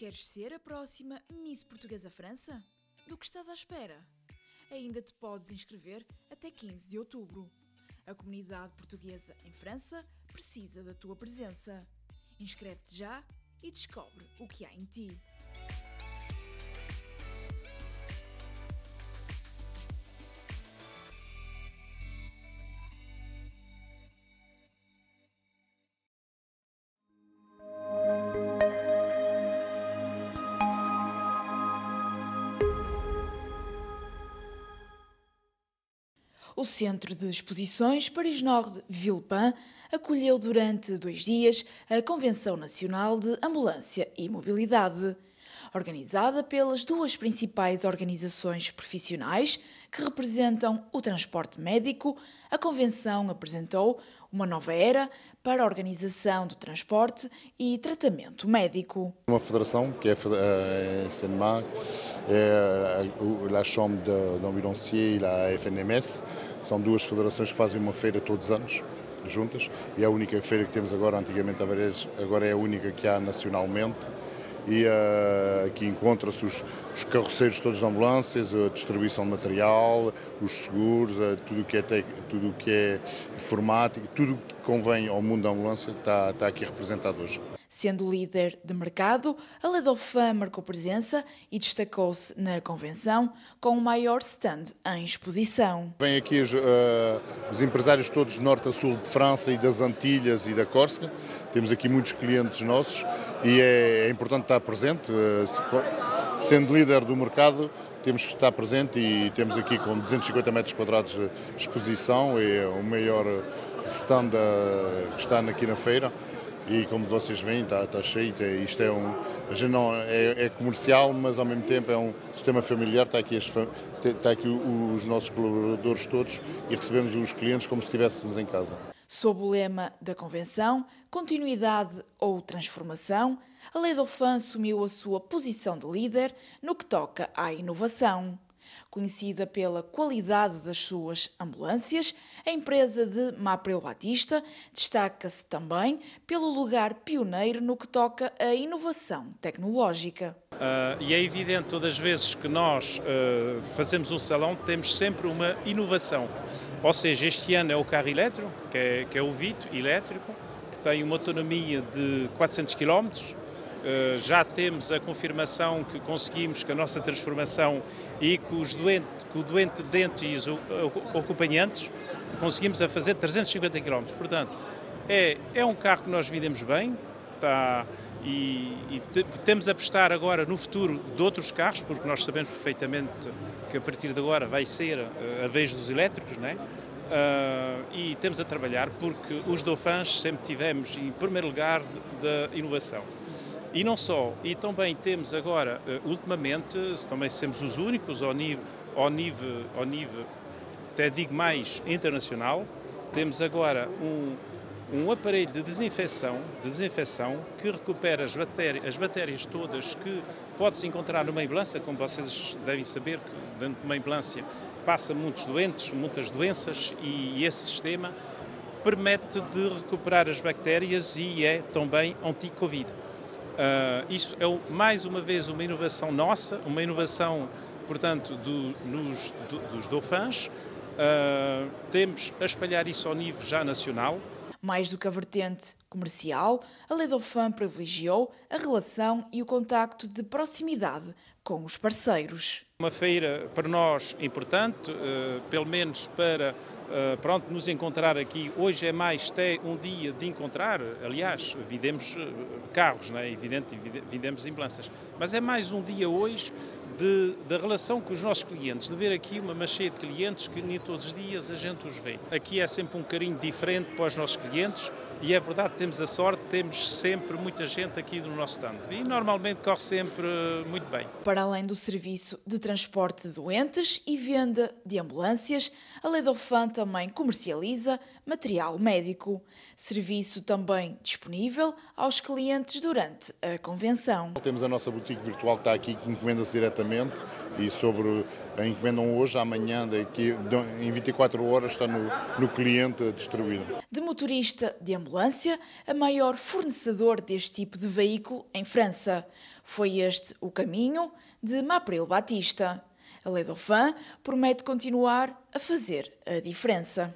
Queres ser a próxima Miss Portuguesa França? Do que estás à espera? Ainda te podes inscrever até 15 de outubro. A comunidade portuguesa em França precisa da tua presença. Inscreve-te já e descobre o que há em ti. O Centro de Exposições Paris-Nord Villepin acolheu durante dois dias a Convenção Nacional de Ambulância e Mobilidade. Organizada pelas duas principais organizações profissionais que representam o transporte médico, a Convenção apresentou uma nova era para a organização do transporte e tratamento médico. Uma federação que é a CNMA, é a Chambre d'Ambulancier e a FNMS, são duas federações que fazem uma feira todos os anos juntas e é a única feira que temos agora, antigamente a agora é a única que há nacionalmente e uh, aqui encontra-se os, os, carroceiros todos de ambulâncias, a distribuição de material, os seguros, uh, tudo o que é tudo que é informático, tudo que convém ao mundo da ambulância está, está aqui representado hoje. Sendo líder de mercado, a Ledofan marcou presença e destacou-se na convenção com o maior stand em exposição. Vêm aqui os, uh, os, empresários todos de norte a sul de França e das Antilhas e da Córcega. Temos aqui muitos clientes nossos e é, é importante estar presente. Uh, sendo líder do mercado, temos que estar presente e temos aqui com 250 metros quadrados de exposição, é o maior stand que está aqui na feira e como vocês veem está, está cheio, é, isto é um, a gente não, é, é, comercial, mas ao mesmo tempo é um sistema familiar, está aqui, as, está aqui os nossos colaboradores todos e recebemos os clientes como se estivéssemos em casa. Sob o lema da convenção, continuidade ou transformação, a Lei Fã assumiu a sua posição de líder no que toca à inovação. Conhecida pela qualidade das suas ambulâncias, a empresa de Mapreu Batista destaca-se também pelo lugar pioneiro no que toca à inovação tecnológica. Uh, e é evidente, todas as vezes que nós uh, fazemos um salão, temos sempre uma inovação. Ou seja, este ano é o carro elétrico, que é, que é o Vito elétrico, que tem uma autonomia de 400 km, já temos a confirmação que conseguimos que a nossa transformação e que, os doente, que o doente dentro e os acompanhantes conseguimos a fazer 350 km. Portanto, é, é um carro que nós vendemos bem está, e, e te, temos a prestar agora no futuro de outros carros, porque nós sabemos perfeitamente que a partir de agora vai ser eh, a vez dos elétricos, não é? Uh, e temos a trabalhar porque os Dauphins sempre tivemos em primeiro lugar da inovação. E não só, e também temos agora, eh, ultimamente, também somos os únicos ao nível, ao nível, ao nível até digo mais, internacional, temos agora um, um aparelho de desinfecção, de desinfecção que recupera as bactérias, as bactérias todas que pode-se encontrar numa ambulância, como vocês devem saber, que dentro de uma ambulância passa muitos doentes, muitas doenças e esse sistema permite de recuperar as bactérias e é também anti-Covid. Uh, isso é mais uma vez uma inovação nossa, uma inovação, portanto, do, nos, do, dos Dauphins. Uh, temos a espalhar isso ao nível já nacional. Mais do que a vertente comercial, a Lei Dauphin privilegiou a relação e o contacto de proximidade com os parceiros. Uma feira para nós importante, uh, pelo menos para uh, pronto, nos encontrar aqui. Hoje é mais até um dia de encontrar, aliás, vendemos uh, carros, não é? evidente, vendemos ambulâncias, mas é mais um dia hoje de, da relação com os nossos clientes, de ver aqui uma cheia de clientes que nem todos os dias a gente os vê. Aqui é sempre um carinho diferente para os nossos clientes, e é verdade, temos a sorte, temos sempre muita gente aqui no nosso stand. E normalmente corre sempre muito bem. Para além do serviço de transporte de doentes e venda de ambulâncias, a Ledofan também comercializa material médico. Serviço também disponível aos clientes durante a convenção. Temos a nossa boutique virtual que está aqui, que encomenda-se diretamente e sobre a encomendam hoje, amanhã, daqui, em 24 horas está no, no cliente distribuído. De motorista de ambulância, ambulância, a maior fornecedor deste tipo de veículo em França. Foi este o caminho de Mapril Batista. A Dauphin promete continuar a fazer a diferença.